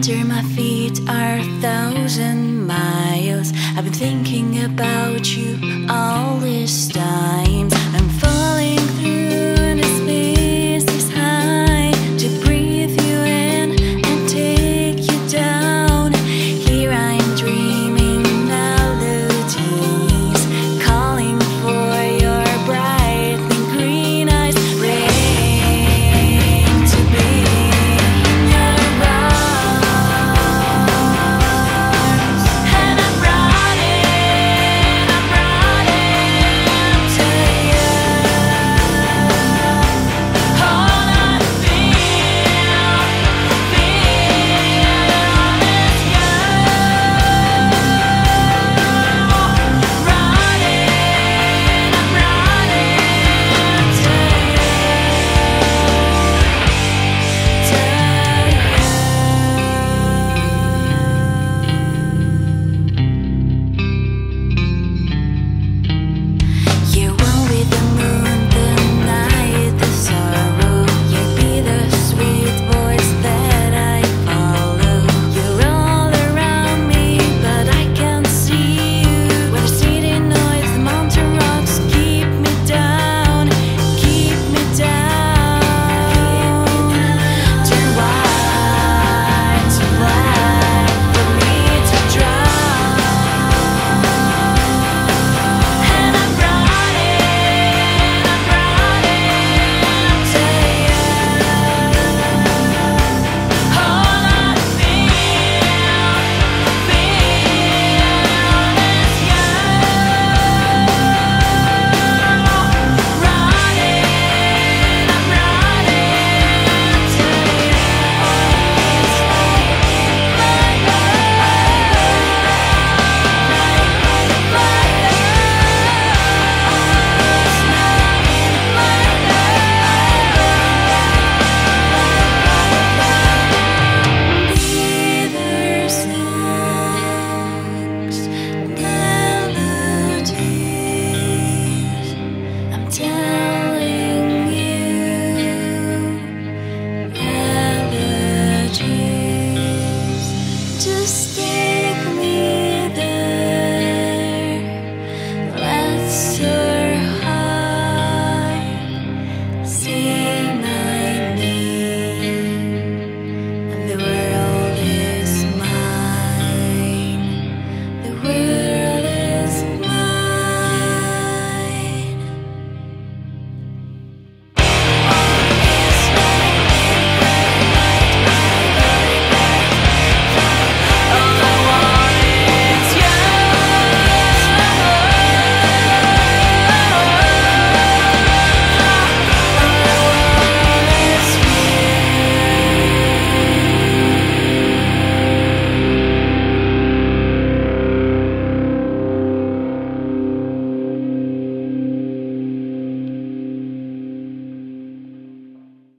Under my feet are a thousand miles. I've been thinking about you all this time. I'm falling through.